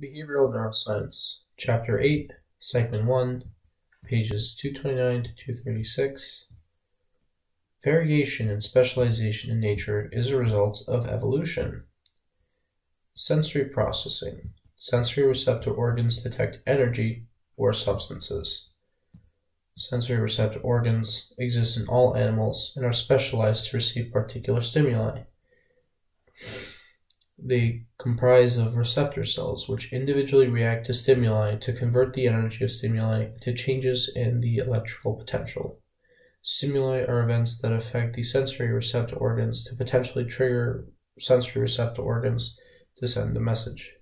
Behavioral Neuroscience, Chapter 8, Segment 1, pages 229 to 236. Variation and specialization in nature is a result of evolution. Sensory processing. Sensory receptor organs detect energy or substances. Sensory receptor organs exist in all animals and are specialized to receive particular stimuli. They comprise of receptor cells, which individually react to stimuli to convert the energy of stimuli to changes in the electrical potential. Stimuli are events that affect the sensory receptor organs to potentially trigger sensory receptor organs to send a message.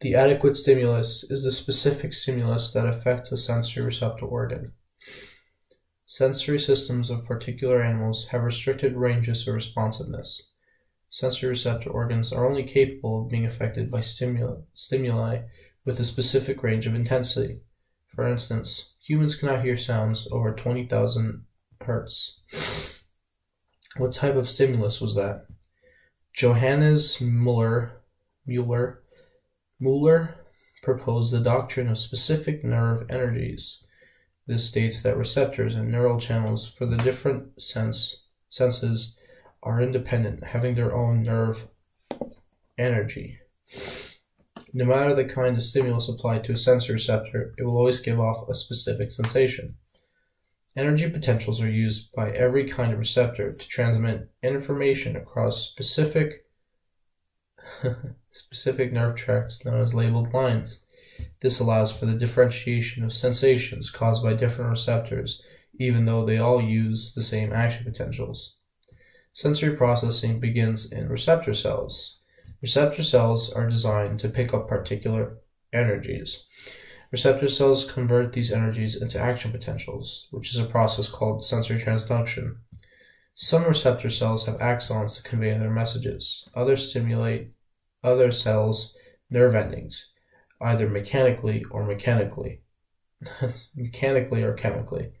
The adequate stimulus is the specific stimulus that affects a sensory receptor organ. Sensory systems of particular animals have restricted ranges of responsiveness. Sensory receptor organs are only capable of being affected by stimuli, stimuli with a specific range of intensity. For instance, humans cannot hear sounds over 20,000 hertz. What type of stimulus was that? Johannes Muller, Mueller, Mueller proposed the doctrine of specific nerve energies. This states that receptors and neural channels for the different sense, senses are independent, having their own nerve energy. No matter the kind of stimulus applied to a sensory receptor, it will always give off a specific sensation. Energy potentials are used by every kind of receptor to transmit information across specific specific nerve tracts known as labeled lines. This allows for the differentiation of sensations caused by different receptors, even though they all use the same action potentials. Sensory processing begins in receptor cells. Receptor cells are designed to pick up particular energies. Receptor cells convert these energies into action potentials, which is a process called sensory transduction. Some receptor cells have axons to convey their messages. Others stimulate other cells' nerve endings, either mechanically or mechanically, mechanically or chemically.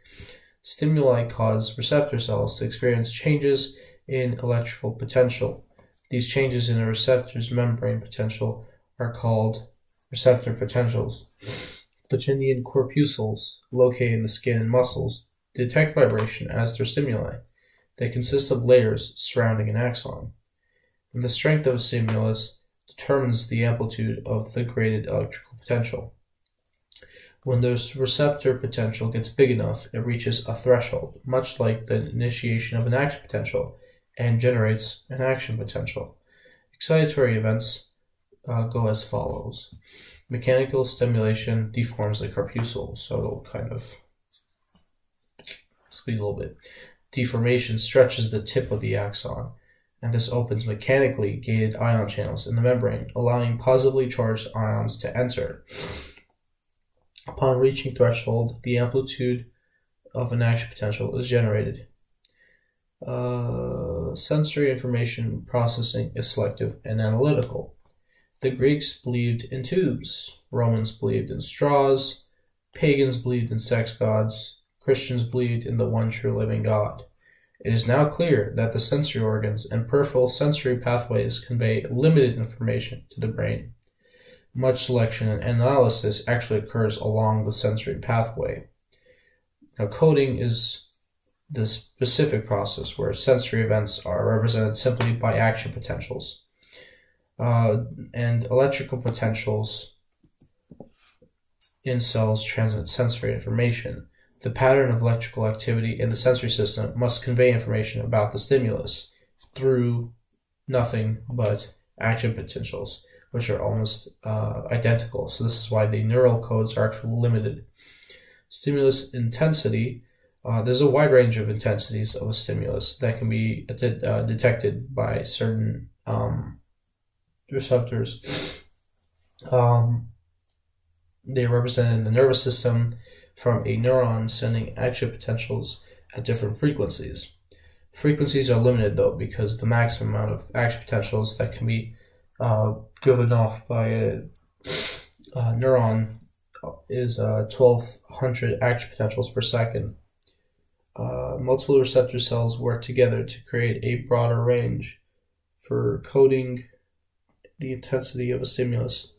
Stimuli cause receptor cells to experience changes in electrical potential. These changes in a receptor's membrane potential are called receptor potentials. Pacinian corpuscles, located in the skin and muscles, detect vibration as their stimuli. They consist of layers surrounding an axon. And the strength of a stimulus determines the amplitude of the graded electrical potential. When the receptor potential gets big enough, it reaches a threshold, much like the initiation of an action potential, and generates an action potential. Excitatory events uh, go as follows. Mechanical stimulation deforms the corpuscle, so it'll kind of squeeze a little bit. Deformation stretches the tip of the axon, and this opens mechanically gated ion channels in the membrane, allowing positively charged ions to enter. Upon reaching threshold, the amplitude of an action potential is generated. Uh, sensory information processing is selective and analytical. The Greeks believed in tubes, Romans believed in straws, pagans believed in sex gods, Christians believed in the one true living God. It is now clear that the sensory organs and peripheral sensory pathways convey limited information to the brain. Much selection and analysis actually occurs along the sensory pathway. Now, coding is the specific process where sensory events are represented simply by action potentials. Uh, and electrical potentials in cells transmit sensory information. The pattern of electrical activity in the sensory system must convey information about the stimulus through nothing but action potentials, which are almost uh, identical. So, this is why the neural codes are actually limited. Stimulus intensity uh, there's a wide range of intensities of a stimulus that can be uh, detected by certain um, receptors. Um, they represent in the nervous system from a neuron sending action potentials at different frequencies. Frequencies are limited though because the maximum amount of action potentials that can be uh, given off by a, a neuron is uh, 1200 action potentials per second uh, multiple receptor cells work together to create a broader range for coding the intensity of a stimulus.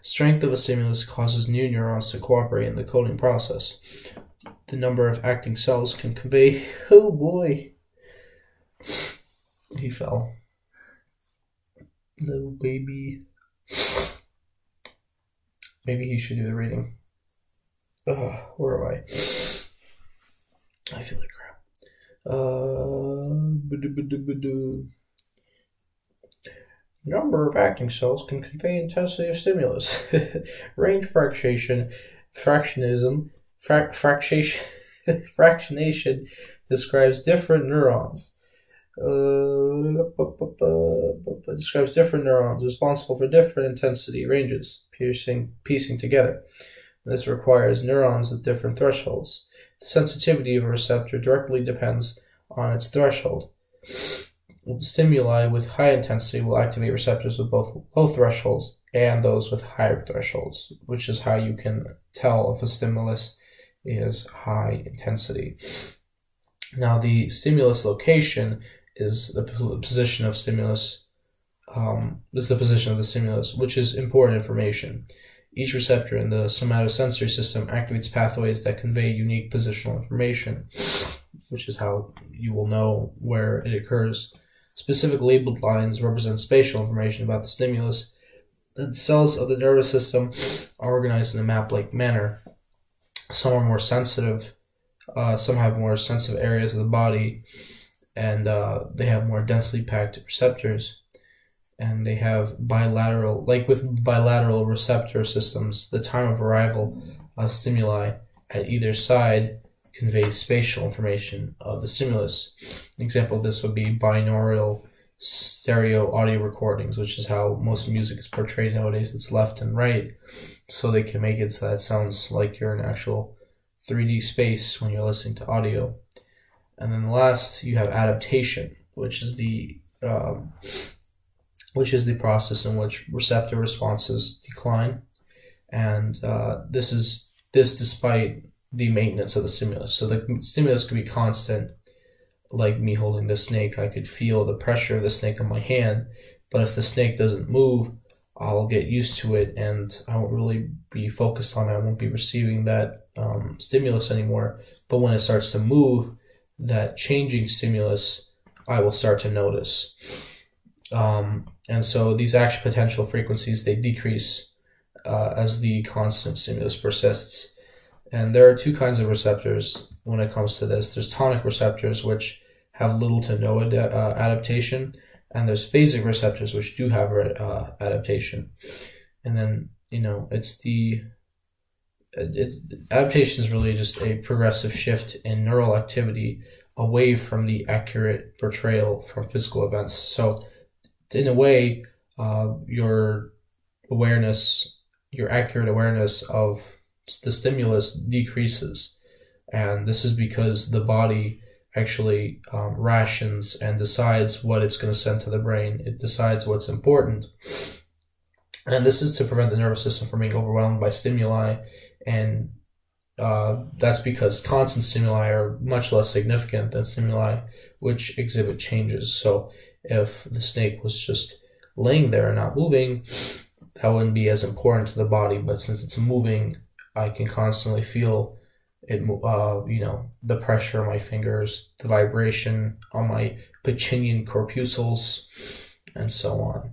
Strength of a stimulus causes new neurons to cooperate in the coding process. The number of acting cells can convey. Oh boy! He fell. Little baby. Maybe he should do the reading. Where am I? I feel like crap. Uh, number of acting cells can convey intensity of stimulus. Range fractionation, fractionism, fra- fractionation, fractionation describes different neurons. Uh, describes different neurons responsible for different intensity ranges, piercing, piecing together. This requires neurons with different thresholds. The sensitivity of a receptor directly depends on its threshold. Stimuli with high intensity will activate receptors with both low thresholds and those with higher thresholds, which is how you can tell if a stimulus is high intensity. Now, the stimulus location is the position of stimulus, um, is the position of the stimulus, which is important information. Each receptor in the somatosensory system activates pathways that convey unique positional information, which is how you will know where it occurs. Specific labeled lines represent spatial information about the stimulus. The cells of the nervous system are organized in a map like manner. Some are more sensitive, uh, some have more sensitive areas of the body, and uh, they have more densely packed receptors and they have bilateral, like with bilateral receptor systems, the time of arrival of stimuli at either side conveys spatial information of the stimulus. An example of this would be binaural stereo audio recordings, which is how most music is portrayed nowadays. It's left and right, so they can make it so that it sounds like you're in actual 3D space when you're listening to audio. And then last, you have adaptation, which is the um, which is the process in which receptor responses decline. And uh, this is this despite the maintenance of the stimulus. So the stimulus could be constant, like me holding the snake. I could feel the pressure of the snake on my hand, but if the snake doesn't move, I'll get used to it and I won't really be focused on it. I won't be receiving that um, stimulus anymore. But when it starts to move, that changing stimulus, I will start to notice. Um, and so these action potential frequencies, they decrease uh, as the constant stimulus persists. And there are two kinds of receptors when it comes to this. There's tonic receptors, which have little to no ad- uh, adaptation, and there's phasic receptors, which do have uh, adaptation. And then, you know, it's the it, adaptation is really just a progressive shift in neural activity away from the accurate portrayal from physical events. So in a way, uh, your awareness, your accurate awareness of the stimulus decreases. And this is because the body actually um, rations and decides what it's going to send to the brain. It decides what's important. And this is to prevent the nervous system from being overwhelmed by stimuli. And uh, that's because constant stimuli are much less significant than stimuli which exhibit changes. So if the snake was just laying there and not moving, that wouldn't be as important to the body. But since it's moving, I can constantly feel it. Uh, you know, the pressure on my fingers, the vibration on my pacinian corpuscles, and so on.